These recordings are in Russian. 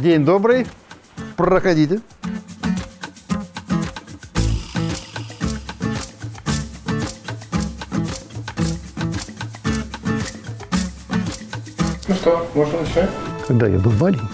День добрый. Проходите. Ну что, можно начать? Когда я был маленький,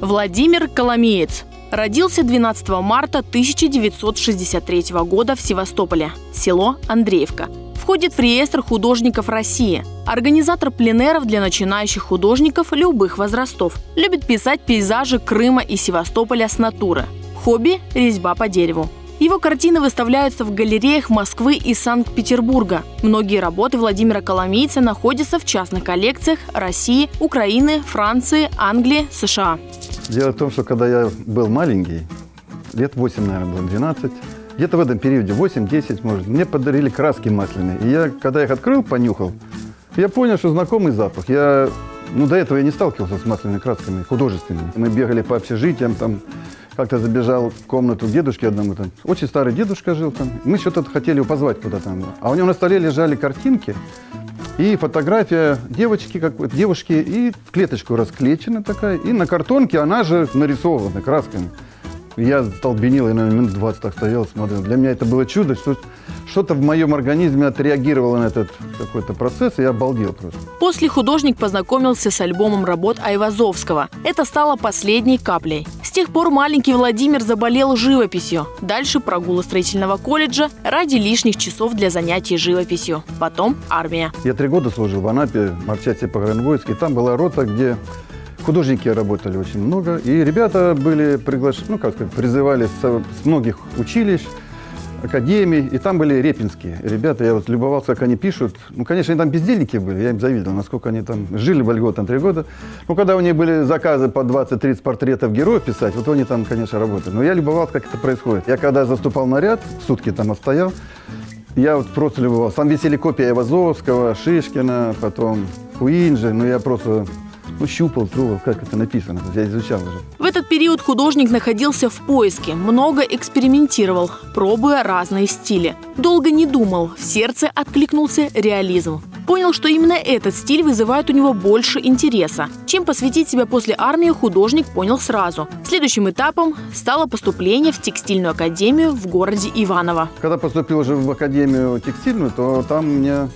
Владимир Коломеец. Родился 12 марта 1963 года в Севастополе, село Андреевка. Входит в реестр художников России. Организатор пленеров для начинающих художников любых возрастов. Любит писать пейзажи Крыма и Севастополя с натуры. Хобби – резьба по дереву. Его картины выставляются в галереях Москвы и Санкт-Петербурга. Многие работы Владимира Коломейца находятся в частных коллекциях России, Украины, Франции, Англии, США. Дело в том, что когда я был маленький, лет 8, наверное, было, 12, где-то в этом периоде, 8-10, может, мне подарили краски масляные. И я, когда их открыл, понюхал, я понял, что знакомый запах. Я, ну, до этого я не сталкивался с масляными красками, художественными. Мы бегали по общежитиям, там, как-то забежал в комнату к дедушке одному, там, очень старый дедушка жил там. Мы что-то хотели его позвать куда-то. А у него на столе лежали картинки, и фотография девочки, как, девушки, и в клеточку расклеечена такая, и на картонке она же нарисована красками. Я столбенел, я, наверное, минут 20 так стоял, смотрел. Для меня это было чудо, что что-то в моем организме отреагировало на этот какой-то процесс, и я обалдел просто. После художник познакомился с альбомом работ Айвазовского. Это стало последней каплей. С тех пор маленький Владимир заболел живописью. Дальше прогулы строительного колледжа ради лишних часов для занятий живописью. Потом армия. Я три года служил в Анапе, в Арчате погранвойске. Там была рота, где художники работали очень много. И ребята были приглашены, ну, как сказать, призывались с, с многих училищ, академий, и там были репинские ребята. Я вот любовался, как они пишут. Ну, конечно, они там бездельники были, я им завидовал, насколько они там жили вольготно три года. Ну, когда у них были заказы по 20-30 портретов героев писать, вот они там, конечно, работали. Но я любовался, как это происходит. Я когда заступал на ряд, сутки там отстоял, я вот просто любовался. Там висели копии Айвазовского, Шишкина, потом Куинджи. Ну, я просто ну, щупал, трогал, как это написано. Я изучал уже. В этот период художник находился в поиске, много экспериментировал, пробуя разные стили. Долго не думал, в сердце откликнулся реализм. Понял, что именно этот стиль вызывает у него больше интереса. Чем посвятить себя после армии, художник понял сразу. Следующим этапом стало поступление в текстильную академию в городе Иваново. Когда поступил уже в академию текстильную, то там мне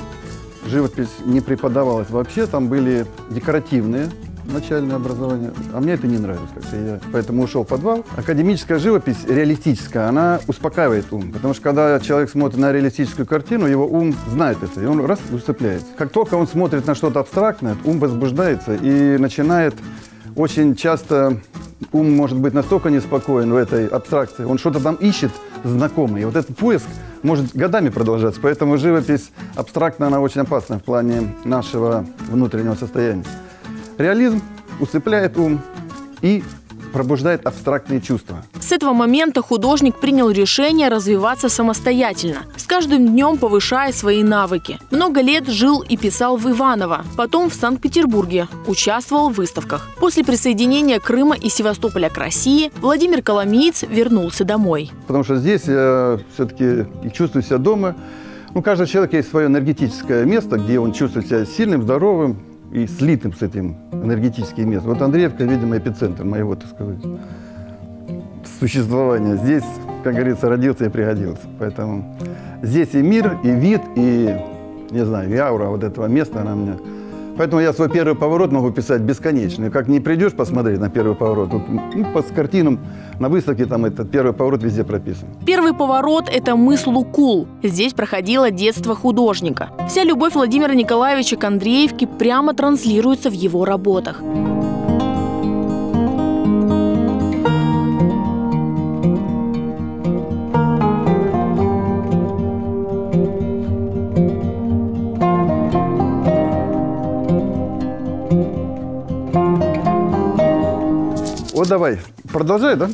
живопись не преподавалась вообще, там были декоративные начальное образование. А мне это не нравилось как-то. Я поэтому ушел в подвал. Академическая живопись, реалистическая, она успокаивает ум. Потому что когда человек смотрит на реалистическую картину, его ум знает это, и он раз усыпляется. Как только он смотрит на что-то абстрактное, ум возбуждается и начинает очень часто ум может быть настолько неспокоен в этой абстракции, он что-то там ищет знакомое. И вот этот поиск может годами продолжаться. Поэтому живопись абстрактная, она очень опасна в плане нашего внутреннего состояния. Реализм усыпляет ум и пробуждает абстрактные чувства. С этого момента художник принял решение развиваться самостоятельно, с каждым днем повышая свои навыки. Много лет жил и писал в Иваново, потом в Санкт-Петербурге, участвовал в выставках. После присоединения Крыма и Севастополя к России Владимир Коломиец вернулся домой. Потому что здесь я все-таки чувствую себя дома. У каждого человека есть свое энергетическое место, где он чувствует себя сильным, здоровым, и слитым с этим энергетическим местом. Вот Андреевка, видимо, эпицентр моего, так сказать, существования. Здесь, как говорится, родился и пригодился. Поэтому здесь и мир, и вид, и, не знаю, и аура вот этого места, она мне Поэтому я свой первый поворот могу писать бесконечно. Как не придешь посмотреть на первый поворот, вот, ну, по картинам на выставке там этот первый поворот везде прописан. Первый поворот – это мыс Лукул. Здесь проходило детство художника. Вся любовь Владимира Николаевича к Андреевке прямо транслируется в его работах. Вот давай, продолжай, да?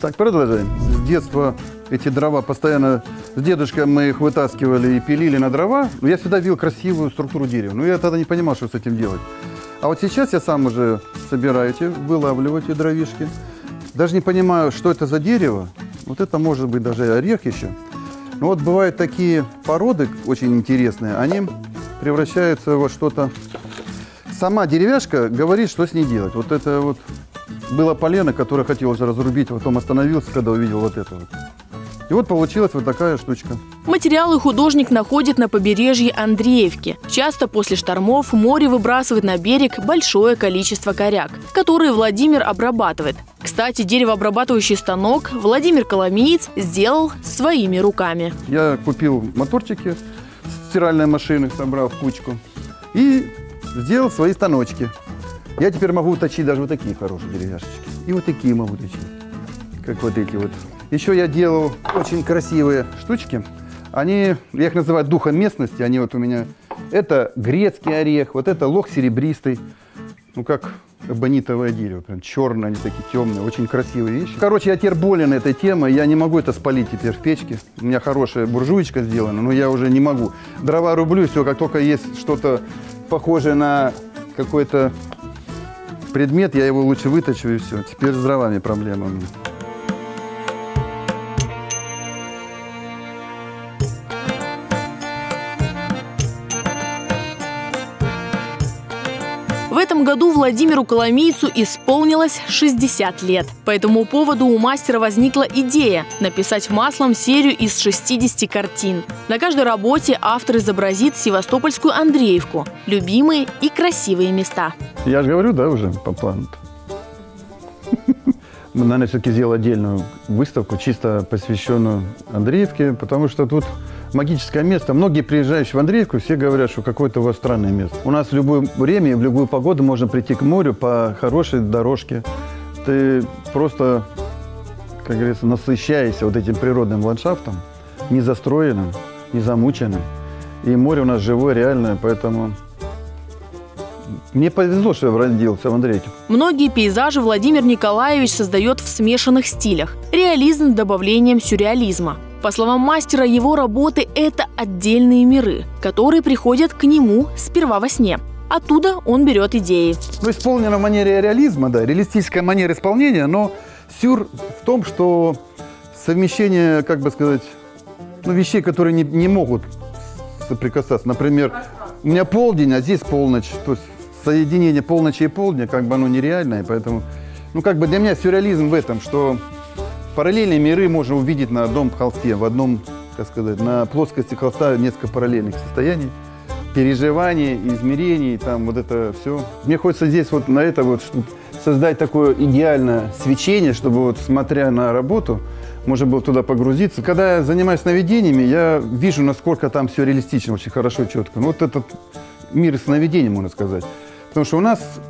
Так, продолжаем. С детства эти дрова постоянно... С дедушкой мы их вытаскивали и пилили на дрова. Но я всегда видел красивую структуру дерева. Но я тогда не понимал, что с этим делать. А вот сейчас я сам уже собираю эти, вылавливаю эти дровишки. Даже не понимаю, что это за дерево. Вот это может быть даже орех еще. Но вот бывают такие породы очень интересные. Они превращается во что-то... Сама деревяшка говорит, что с ней делать. Вот это вот было полено, которое хотелось разрубить, потом остановился, когда увидел вот это вот. И вот получилась вот такая штучка. Материалы художник находит на побережье Андреевки. Часто после штормов море выбрасывает на берег большое количество коряк, которые Владимир обрабатывает. Кстати, деревообрабатывающий станок Владимир Коломиец сделал своими руками. Я купил моторчики, стиральной машины собрал в кучку и сделал свои станочки. Я теперь могу точить даже вот такие хорошие деревяшечки. И вот такие могу точить, как вот эти вот. Еще я делал очень красивые штучки. Они, я их называю духом местности, они вот у меня... Это грецкий орех, вот это лох серебристый, ну как эбонитовое дерево, прям черные, они такие темные, очень красивые вещи. Короче, я теперь болен этой темой, я не могу это спалить теперь в печке. У меня хорошая буржуечка сделана, но я уже не могу. Дрова рублю, все, как только есть что-то похожее на какой-то предмет, я его лучше выточу и все. Теперь с дровами проблема году Владимиру Коломийцу исполнилось 60 лет. По этому поводу у мастера возникла идея написать маслом серию из 60 картин. На каждой работе автор изобразит Севастопольскую Андреевку, любимые и красивые места. Я же говорю, да, уже по плану. Наверное, все-таки сделал отдельную выставку, чисто посвященную Андреевке, потому что тут магическое место. Многие приезжающие в Андреевку, все говорят, что какое-то у вас странное место. У нас в любое время и в любую погоду можно прийти к морю по хорошей дорожке. Ты просто, как говорится, насыщаешься вот этим природным ландшафтом, не застроенным, не замученным. И море у нас живое, реальное, поэтому мне повезло, что я родился в Андреевке. Многие пейзажи Владимир Николаевич создает в смешанных стилях. Реализм с добавлением сюрреализма. По словам мастера, его работы – это отдельные миры, которые приходят к нему сперва во сне. Оттуда он берет идеи. Ну, исполнено в манере реализма, да, реалистическая манера исполнения, но сюр в том, что совмещение, как бы сказать, ну, вещей, которые не, не могут соприкасаться. Например, у меня полдень, а здесь полночь. То есть соединение полночи и полдня, как бы оно нереальное, поэтому, ну, как бы для меня сюрреализм в этом, что параллельные миры можно увидеть на одном холсте, в одном, как сказать, на плоскости холста несколько параллельных состояний, переживаний, измерений, там вот это все. Мне хочется здесь вот на это вот создать такое идеальное свечение, чтобы вот смотря на работу, можно было туда погрузиться. Когда я занимаюсь сновидениями, я вижу, насколько там все реалистично, очень хорошо, четко. Ну, вот этот мир сновидений, можно сказать. Потому что у нас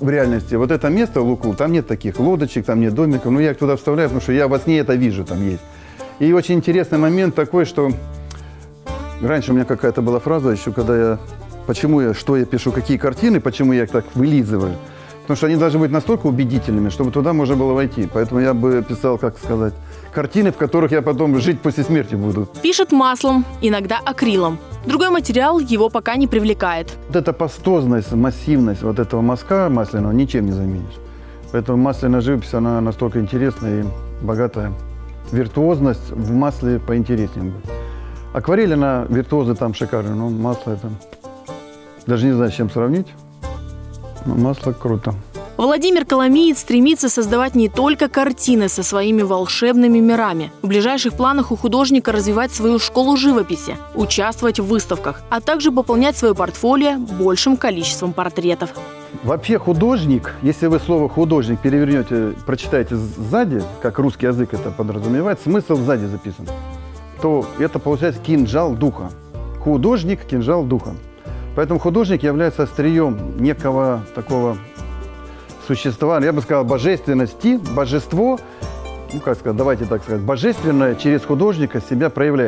в реальности вот это место, Лукул, там нет таких лодочек, там нет домиков. Но я их туда вставляю, потому что я во сне это вижу, там есть. И очень интересный момент такой, что раньше у меня какая-то была фраза еще, когда я, почему я, что я пишу, какие картины, почему я их так вылизываю. Потому что они должны быть настолько убедительными, чтобы туда можно было войти. Поэтому я бы писал, как сказать, картины, в которых я потом жить после смерти буду. Пишет маслом, иногда акрилом. Другой материал его пока не привлекает. Вот эта пастозность, массивность вот этого мазка масляного ничем не заменишь. Поэтому масляная живопись, она настолько интересная и богатая. Виртуозность в масле поинтереснее будет. Акварель, она виртуозы там шикарные, но масло это... Даже не знаю, с чем сравнить. Но масло круто. Владимир Коломиец стремится создавать не только картины со своими волшебными мирами. В ближайших планах у художника развивать свою школу живописи, участвовать в выставках, а также пополнять свое портфолио большим количеством портретов. Вообще художник, если вы слово художник перевернете, прочитаете сзади, как русский язык это подразумевает, смысл сзади записан, то это получается кинжал духа. Художник – кинжал духа. Поэтому художник является острием некого такого существа, я бы сказал, божественности, божество, ну как сказать, давайте так сказать, божественное через художника себя проявляет.